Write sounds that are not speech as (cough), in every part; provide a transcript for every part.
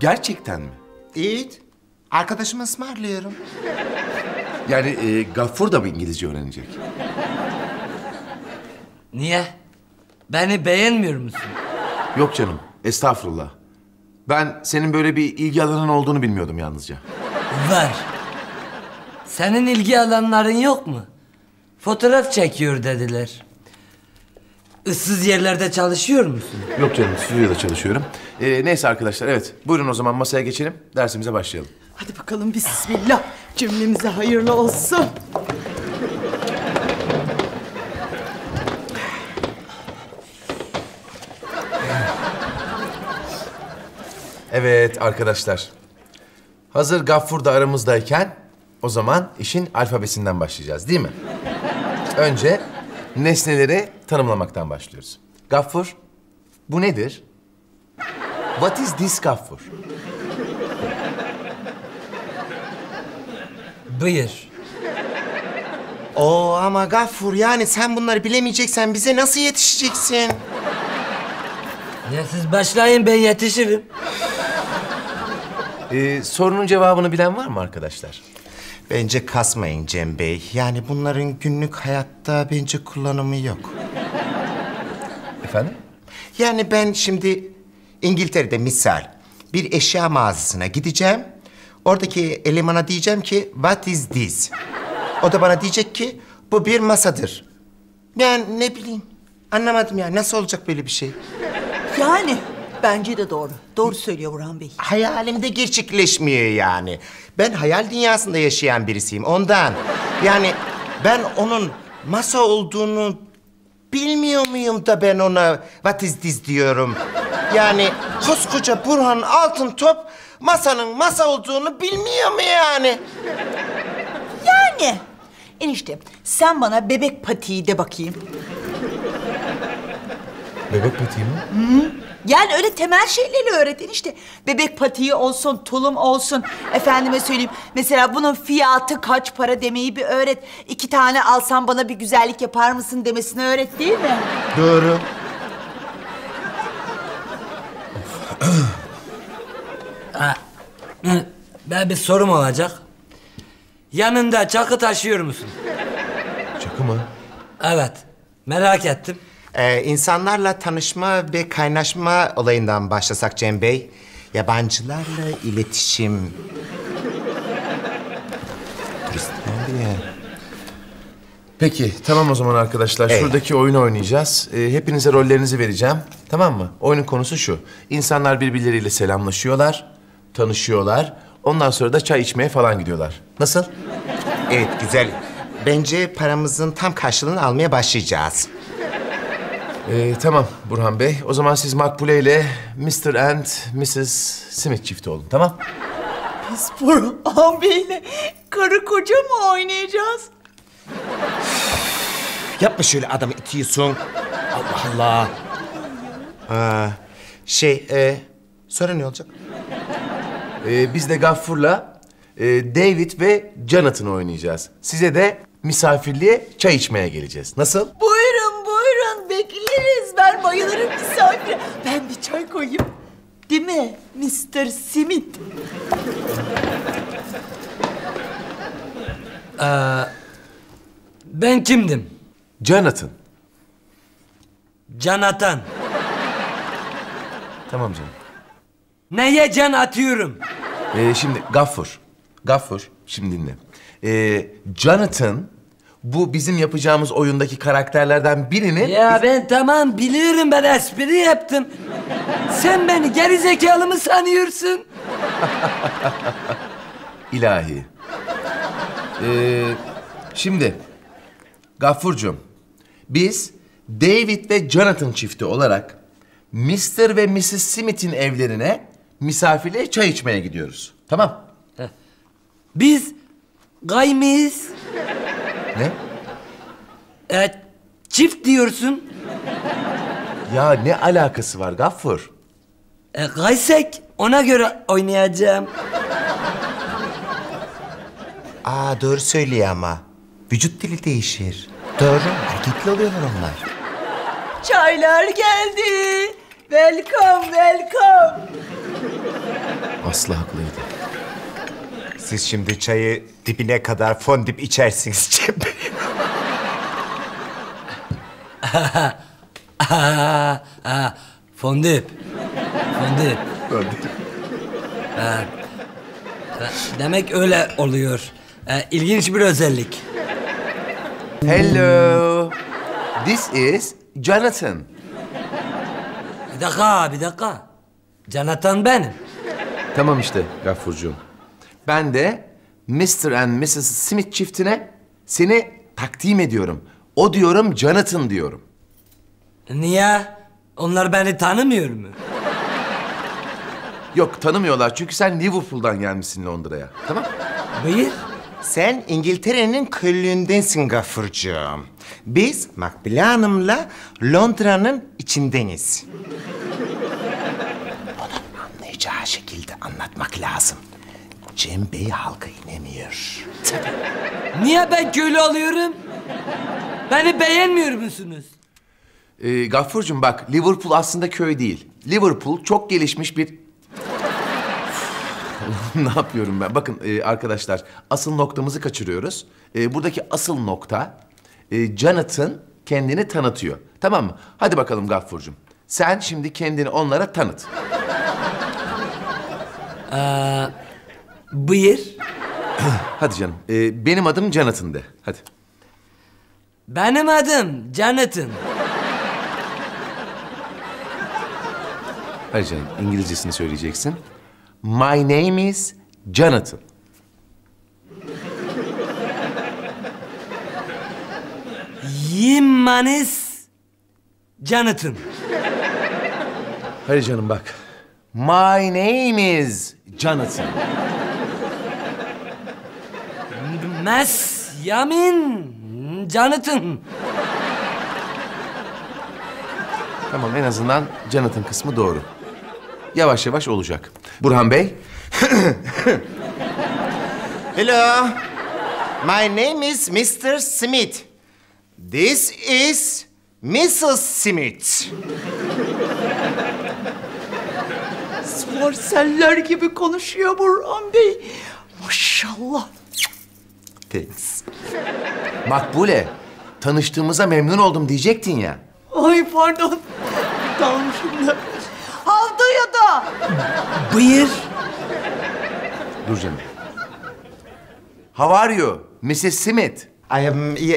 Gerçekten mi? Evet. Arkadaşıma ısmarlıyorum. Yani e, Gaffur da mı İngilizce öğrenecek? Niye? Beni beğenmiyor musun? Yok canım, estağfurullah. Ben senin böyle bir ilgi alanın olduğunu bilmiyordum yalnızca. Var. Senin ilgi alanların yok mu? Fotoğraf çekiyor dediler. Issız yerlerde çalışıyor musun? Yok canım, stüdyoda çalışıyorum. Ee, neyse arkadaşlar, evet. Buyurun o zaman masaya geçelim, dersimize başlayalım. Hadi bakalım bismillah. Cümlemize hayırlı olsun. Evet arkadaşlar. Hazır Gaffur da aramızdayken o zaman işin alfabesinden başlayacağız değil mi? Önce nesneleri tanımlamaktan başlıyoruz. Gaffur, bu nedir? What is this Gaffur? Buyur. Oo ama Gaffur yani sen bunları bilemeyeceksen bize nasıl yetişeceksin? Ya siz başlayın ben yetişirim. Ee, sorunun cevabını bilen var mı arkadaşlar? Bence kasmayın Cem Bey. Yani bunların günlük hayatta bence kullanımı yok. Efendim? Yani ben şimdi İngiltere'de misal bir eşya mağazasına gideceğim. Oradaki elemana diyeceğim ki what is this? O da bana diyecek ki bu bir masadır. Yani ne bileyim anlamadım ya nasıl olacak böyle bir şey? Yani bence de doğru. Doğru söylüyor Burhan Bey. Hayalimde gerçekleşmiyor yani. Ben hayal dünyasında yaşayan birisiyim ondan. Yani ben onun masa olduğunu bilmiyor muyum da ben ona what is this diyorum. Yani koskoca Burhan Altın Top masanın masa olduğunu bilmiyor mu yani? Yani enişte sen bana bebek patiği de bakayım. Bebek patiği mi? Yani öyle temel şeyleri öğret enişte. Bebek patiği olsun, tulum olsun. Efendime söyleyeyim. Mesela bunun fiyatı kaç para demeyi bir öğret. İki tane alsam bana bir güzellik yapar mısın demesini öğret değil mi? Doğru. Ben bir sorum olacak. Yanında çakı taşıyor musun? Çakı mı? Evet. Merak ettim. Ee, insanlarla tanışma ve kaynaşma olayından başlasak Cem Bey. Yabancılarla iletişim. Peki, tamam o zaman arkadaşlar. Evet. Şuradaki oyunu oynayacağız. Ee, hepinize rollerinizi vereceğim. Tamam mı? Oyunun konusu şu. İnsanlar birbirleriyle selamlaşıyorlar, tanışıyorlar. Ondan sonra da çay içmeye falan gidiyorlar. Nasıl? Evet güzel. Bence paramızın tam karşılığını almaya başlayacağız. Ee, tamam Burhan Bey. O zaman siz Makbule ile Mr. and Mrs. Smith çifti olun, tamam? Biz Burhan Bey'le karı koca mı oynayacağız? Yapma şöyle adamı itiyorsun. Allah Allah. Ha, şey, e, sonra ne olacak? Ee, biz de Gaffur'la e, David ve Jonathan oynayacağız. Size de misafirliğe çay içmeye geleceğiz. Nasıl? Bekleriz. Ben bayılırım misafire. Ben bir çay koyayım. Değil mi Mr. Smith? Ben kimdim? Jonathan. Canatan. Tamam canım. Neye can atıyorum? Ee, şimdi Gaffur. Gaffur, şimdi dinle. Ee, Jonathan, bu bizim yapacağımız oyundaki karakterlerden birini... Ya ben tamam biliyorum ben espri yaptım. Sen beni geri zekalı mı sanıyorsun? (laughs) İlahi. Ee, şimdi Gaffurcuğum, biz David ve Jonathan çifti olarak Mr. ve Mrs. Smith'in evlerine misafirliğe çay içmeye gidiyoruz. Tamam. Biz gay mıyız? Ne? E, çift diyorsun. Ya ne alakası var Gaffur? E, gaysek ona göre oynayacağım. Aa doğru söylüyor ama. Vücut dili değişir. Doğru, hareketli oluyorlar onlar. Çaylar geldi. Welcome, welcome. Haklıydı. Siz şimdi çayı dibine kadar fondip içersiniz Cem Bey. Fondip. Fondip. Demek öyle oluyor. Ha, ilginç bir özellik. Hello. This is Jonathan. Bir dakika, bir dakika. Jonathan benim. Tamam işte Gaffurcuğum. Ben de Mr. and Mrs. Smith çiftine seni takdim ediyorum. O diyorum Jonathan diyorum. Niye? Onlar beni tanımıyor mu? Yok tanımıyorlar çünkü sen Liverpool'dan gelmişsin Londra'ya. Tamam? Buyur. Sen İngiltere'nin köylüğündensin Gafurcuğum. Biz Makbule Hanım'la Londra'nın içindeniz. Onun anlayacağı şekilde anlatmak lazım. Cem Bey halka inemiyor. Niye ben köylü oluyorum? Beni beğenmiyor musunuz? Ee, Gaffurcuğum bak Liverpool aslında köy değil. Liverpool çok gelişmiş bir... (laughs) ne yapıyorum ben? Bakın e, arkadaşlar asıl noktamızı kaçırıyoruz. E, buradaki asıl nokta e, Jonathan kendini tanıtıyor. Tamam mı? Hadi bakalım Gaffurcuğum. Sen şimdi kendini onlara tanıt. Buyur. (clears throat) Hadi canım. E, benim adım Jonathan de. Hadi. Benim adım Jonathan. Hadi canım. İngilizcesini söyleyeceksin. My name is Jonathan. Yimanis Jonathan. Hadi canım bak. My name is Jonathan. Mes Yamin Jonathan. Tamam en azından Jonathan kısmı doğru. Yavaş yavaş olacak. Burhan Bey, (laughs) Hello. My name is Mr. Smith. This is Mrs. Smith. Sorseller gibi konuşuyor Burhan Bey. Maşallah. Thanks. Makbule, tanıştığımıza memnun oldum diyecektin ya. Ay pardon. Dalmışım da. Haftaya da. Buyur. Dur canım. How are you, Mrs. Smith? Ay,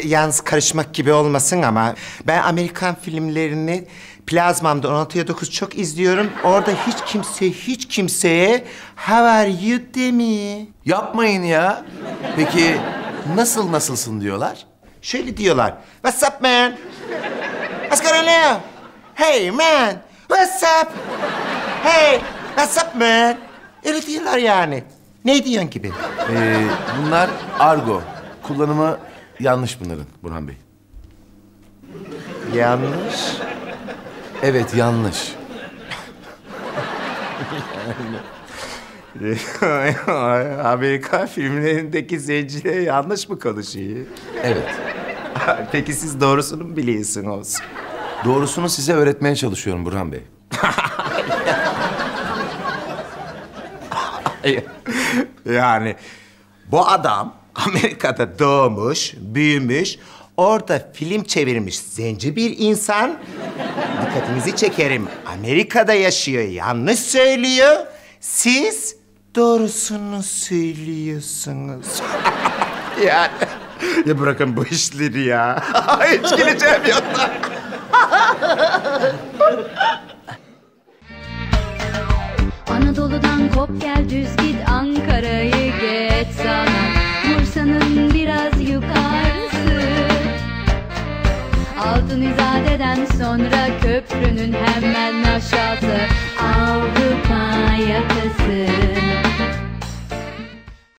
yalnız karışmak gibi olmasın ama ben Amerikan filmlerini plazmamda 16'ya 9 çok izliyorum. Orada hiç kimse hiç kimseye how are you demiyor. Yapmayın ya. Peki nasıl nasılsın diyorlar? Şöyle diyorlar. What's up man? What's going on? Hey man. What's up? Hey. What's up man? Öyle diyorlar yani. Ne diyorsun gibi? Ee, bunlar argo. Kullanımı yanlış bunların Burhan Bey. Yanlış. Evet yanlış. (laughs) (laughs) Amerikan filmlerindeki zenciler yanlış mı konuşuyor? Evet. (laughs) Peki siz doğrusunu mu biliyorsunuz? Doğrusunu size öğretmeye çalışıyorum Burhan Bey. (laughs) yani bu adam Amerika'da doğmuş, büyümüş, orada film çevirmiş zenci bir insan. Dikkatinizi çekerim. Amerika'da yaşıyor, yanlış söylüyor. Siz doğrusunu söylüyorsunuz. (laughs) yani ya bırakın bu işleri ya. (laughs) Hiç geleceğim yok. (laughs) Anadolu'dan kop gel düz git Ankara'yı geç sana Bursa'nın biraz yukarısı Altın İzade'den sonra köprünün hemen aşağısı Avrupa yakası